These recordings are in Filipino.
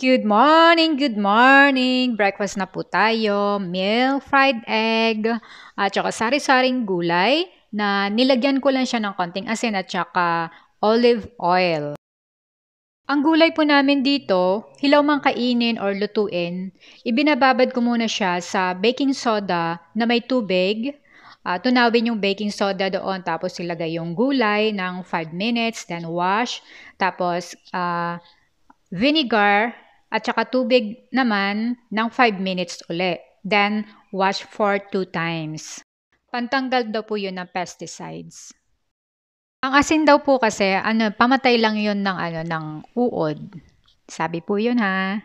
Good morning, good morning. Breakfast na po tayo. Milk, fried egg, at saka sari-saring gulay na nilagyan ko lang siya ng konting asin at saka olive oil. Ang gulay po namin dito, hilaw mang kainin or lutuin, ibinababad ko muna siya sa baking soda na may tubig. Uh, tunawin yung baking soda doon tapos ilagay yung gulay ng 5 minutes, then wash. Tapos uh, vinegar at saka tubig naman ng 5 minutes uli. Then, wash for 2 times. Pantanggal daw po yun ng pesticides. Ang asin daw po kasi, ano, pamatay lang yun ng, ano, ng uod. Sabi po yun ha.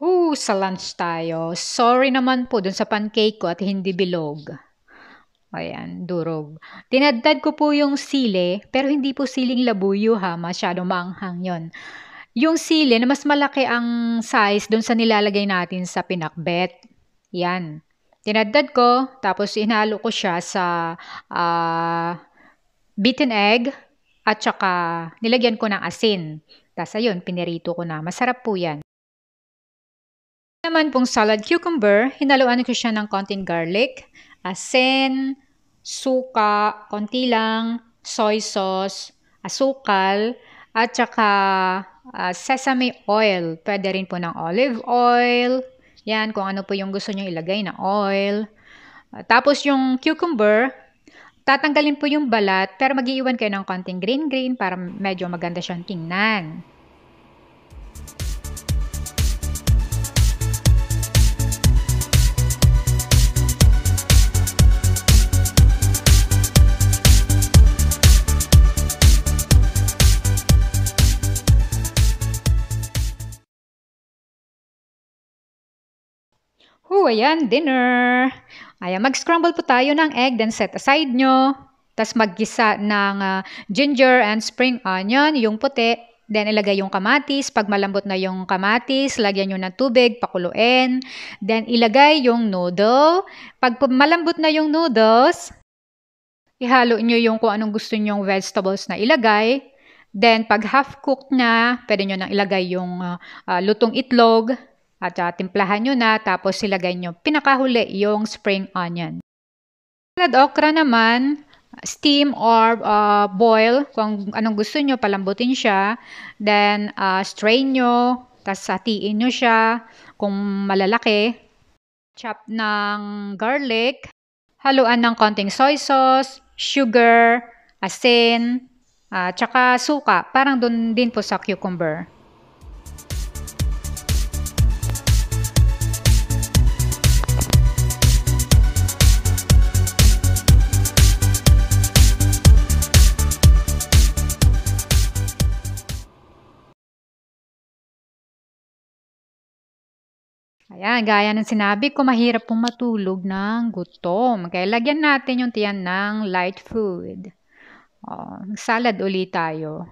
Hoo, sa lunch tayo. Sorry naman po dun sa pancake ko at hindi bilog. Ayan, durog. Tinadtad ko po yung sili, pero hindi po siling labuyo ha, masyado maanghang yon. Yung sili na mas malaki ang size dun sa nilalagay natin sa pinakbet. Yan. Tinadtad ko, tapos inalo ko siya sa uh, beaten egg at saka nilagyan ko ng asin. Tapos ayun, pinirito ko na. Masarap po yan naman pong salad cucumber, hinaluan ko siya ng konting garlic, asin, suka, konti lang, soy sauce, asukal, at saka uh, sesame oil. Pwede rin po ng olive oil. Yan, kung ano po yung gusto nyo ilagay na oil. Uh, tapos yung cucumber, tatanggalin po yung balat, pero mag-iiwan kayo ng konting green-green para medyo maganda siyang tingnan. Oh, ayan, dinner. Ayan, mag-scramble po tayo ng egg, then set aside nyo. Tapos maggisa ng uh, ginger and spring onion, yung puti. Then ilagay yung kamatis. Pag malambot na yung kamatis, lagyan nyo ng tubig, pakuluin. Then ilagay yung noodle. Pag malambot na yung noodles, ihalo nyo yung kung anong gusto nyong vegetables na ilagay. Then pag half cooked na, pwede nyo nang ilagay yung uh, uh, lutong itlog. At uh, timplahan nyo na, tapos silagay nyo pinakahuli yung spring onion. Salad okra naman, steam or uh, boil, kung anong gusto nyo, palambutin siya. Then, uh, strain nyo, tapos hatiin nyo siya kung malalaki. Chop ng garlic, haluan ng konting soy sauce, sugar, asin, uh, tsaka suka. Parang doon din po sa cucumber. Ayan, gaya ng sinabi ko, mahirap pong matulog ng gutom. Kaya lagyan natin yung tiyan ng light food. Oh, salad ulit tayo.